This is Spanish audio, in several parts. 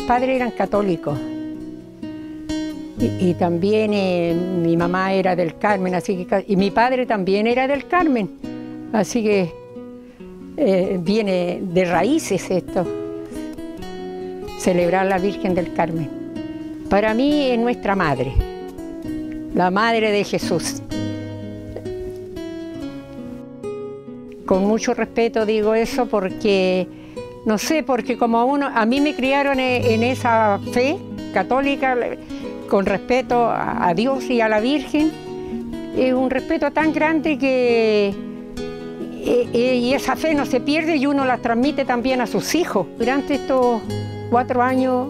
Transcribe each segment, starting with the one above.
padres eran católicos. Y, también eh, mi mamá era del Carmen, así que, y mi padre también era del Carmen. Así que eh, viene de raíces esto, celebrar la Virgen del Carmen. Para mí es nuestra madre, la madre de Jesús. Con mucho respeto digo eso porque, no sé, porque como uno, a mí me criaron e- en esa fe católica, con respeto a Dios y a la Virgen, es un respeto tan grande que eh, eh, y esa fe no se pierde y uno la transmite también a sus hijos. Durante estos cuatro años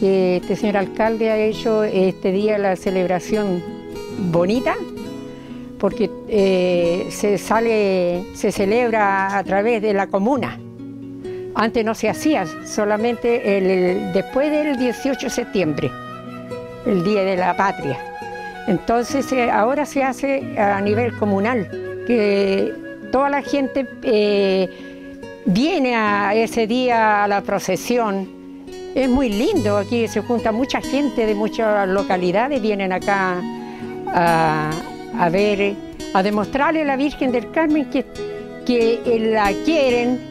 que este señor alcalde ha hecho este día la celebración bonita, porque eh, se sale, se celebra a través de la comuna. Antes no se hacía, solamente después del 18 de septiembre, el Día de la Patria. Entonces eh, ahora se hace a nivel comunal, que toda la gente eh, viene a ese día a la procesión. Es muy lindo, aquí se junta mucha gente de muchas localidades, vienen acá a, ver, a demostrarle a la Virgen del Carmen que la quieren,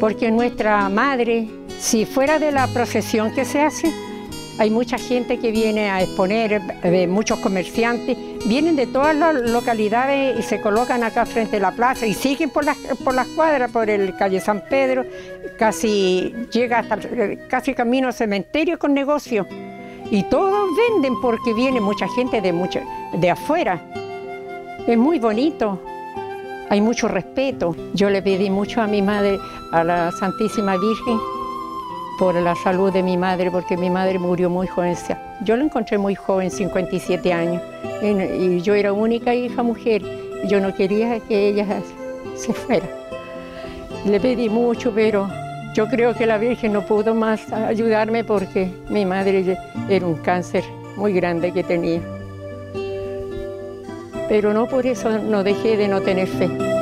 porque es nuestra madre. Si fuera de la procesión que se hace, hay mucha gente que viene a exponer, eh, muchos comerciantes, vienen de todas las localidades y se colocan acá frente a la plaza y siguen por las, por las cuadras, por el calle San Pedro, casi llega hasta el- casi camino al cementerio con negocio. Y todos venden porque viene mucha gente de, mucha, de afuera. Es muy bonito, hay mucho respeto. Yo le pedí mucho a mi madre, a la Santísima Virgen, por la salud de mi madre, porque mi madre murió muy jovencita. Yo la encontré muy joven, 57 años, y, yo era única hija mujer. Yo no quería que ella se fuera. Le pedí mucho, pero yo creo que la Virgen no pudo más ayudarme porque mi madre era un cáncer muy grande que tenía. Pero no por eso no dejé de no tener fe.